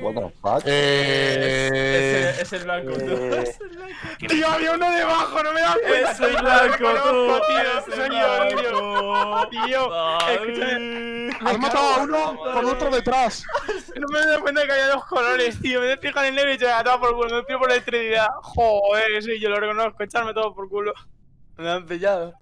What the fuck? Eh... Es, es el blanco, tú. Eh, Es el blanco. Tío, había uno debajo, no me das cuenta. Es el blanco, tú. Tío, Es el soy yo, tío. Blanco. Tío, escúchame. Has matado a uno con otro detrás. No me doy cuenta que había dos colores, tío. Me he fijado en el negro y se me dado por culo. Me pido por la electricidad. Joder, sí, yo lo reconozco. Echarme todo por culo. Me han pillado.